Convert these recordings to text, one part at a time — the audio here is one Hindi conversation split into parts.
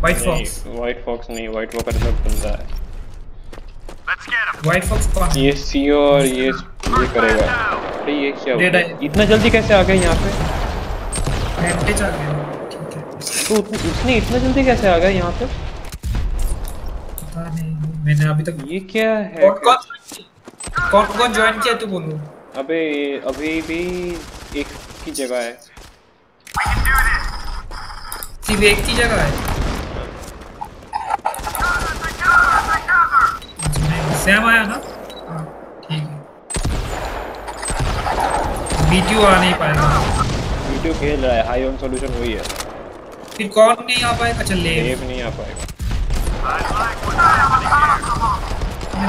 व्हाइट फॉक्स व्हाइट फॉक्स नहीं व्हाइट वॉकर सब बंदा है। व्हाइट फॉक्स कौन ये सी और ये ये करेगा। अरे ये क्या हो। गया? इतना जल्दी कैसे आ गए यहाँ पे? एडवांटेज आ गया। तो उसने इतना जल्दी कैसे आ गया यहाँ पे? पता नहीं मैंने अभी तक ये क्या है? कौन कौन कौन कौन ज्वाइन किया तू बोलो? अबे अभी भी एक की जगह है। सिर्फ़ एक की जगह है? सैम आया ना बीटीओ आ नहीं पाएगा वीडियो खेल रहा है हाई ऑन सॉल्यूशन वही है। फिर कौन नहीं आ पाएगा? अच्छा ले। नहीं आ पाएगा।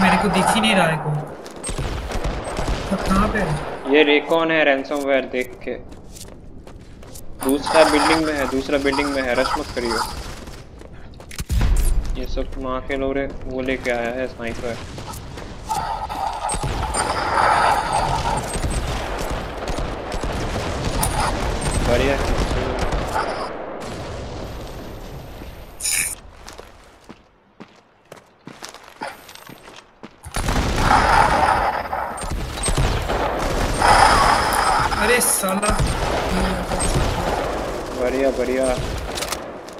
मेरे को दिख ही नहीं रहा है कोई। अब कहाँ पे है? ये रेकॉन है रैंसमवेयर देख के। दूसरा बिल्डिंग में है दूसरा बिल्डिंग में है रश मत करियो। ये सब माँ के लोरे वो लेके आया है स्नाइपर बढ़िया। अरे साला। बढ़िया बढ़िया।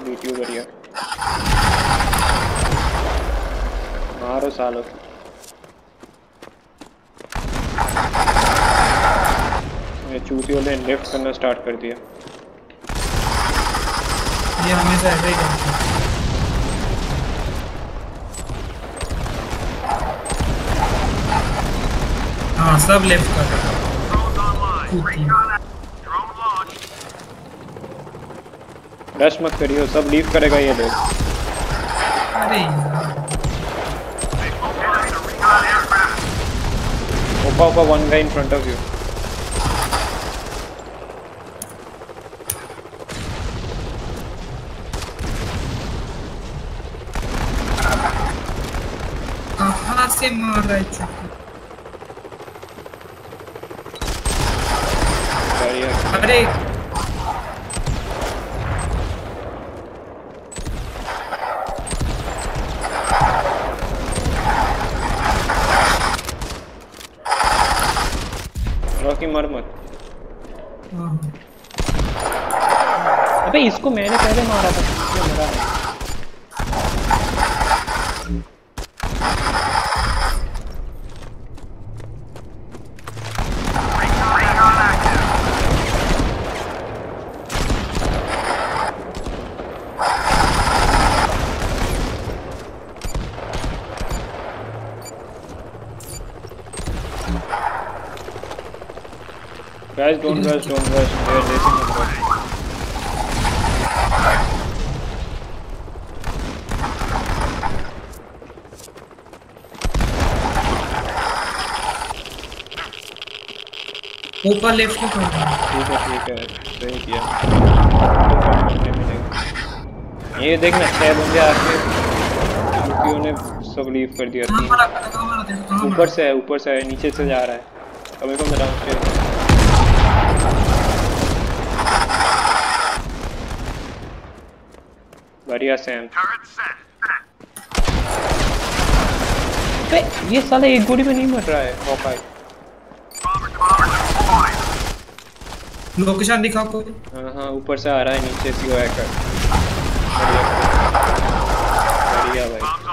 वीडियो बढ़िया। मारो सालो। ये चूतियों ने लिफ्ट करना स्टार्ट कर दिया। ये हमेशा ऐसा ही करता है हाँ सब लेफ़्ट कर रहे। रश मत करियो सब लीव करेगा ये लोग। अरे ओपा ओपा one guy in front of you कहाँ से मार रहा है चुप अरे रॉकी मर मत अबे इसको मैंने पहले मारा था। मरा है Guys, don't rush, don't rush. They are racing us. ऊपर लेफ़्ट को है? ठीक है ठीक है. सही किया. ये देखना छह बंदे आके यूपीओ ने सब लीव कर दिया. मारा मारा को ऊपर से है ऊपर से है नीचे से जा रहा है. कभी कम डाउन बढ़िया सैम। अबे ये साला एक गोली में नहीं मर रहा है हॉकाई लोकेशन दिखाओ कोई। हाँ हाँ ऊपर से आ रहा है नीचे से हैकर बढ़िया। बढ़िया भाई।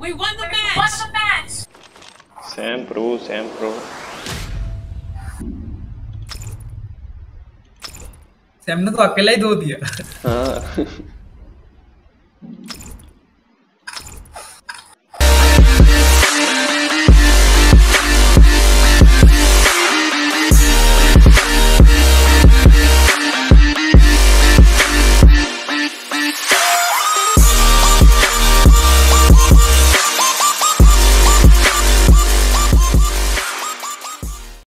We won the match! Won the match! Sam pro Sam pro Sam ने तो अकेला ही धो दिया हाँ